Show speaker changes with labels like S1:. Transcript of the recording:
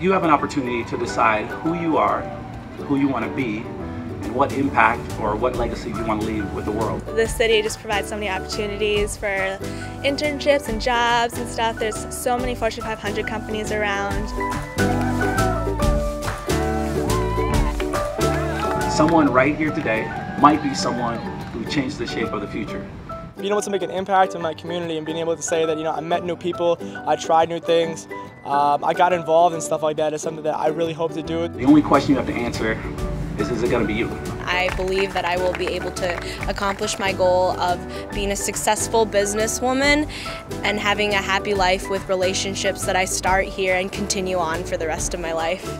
S1: You have an opportunity to decide who you are, who you want to be, and what impact or what legacy you want to leave with the world.
S2: The city just provides so many opportunities for internships and jobs and stuff. There's so many Fortune 500 companies around.
S1: Someone right here today might be someone who changed the shape of the future.
S3: Being able to make an impact in my community and being able to say that, you know, I met new people, I tried new things, um, I got involved in stuff like that is something that I really hope to do.
S1: The only question you have to answer is, is it going to be you?
S4: I believe that I will be able to accomplish my goal of being a successful businesswoman and having a happy life with relationships that I start here and continue on for the rest of my life.